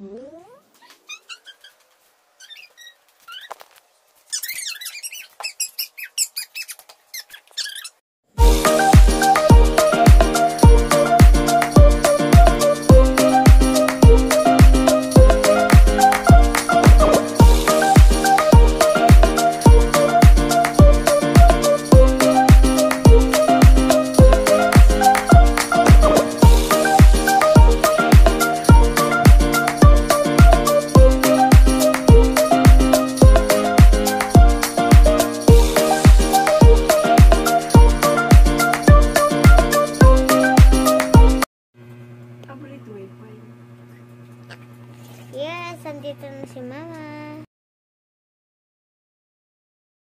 Mm-hmm. Yes, andito na si Mama.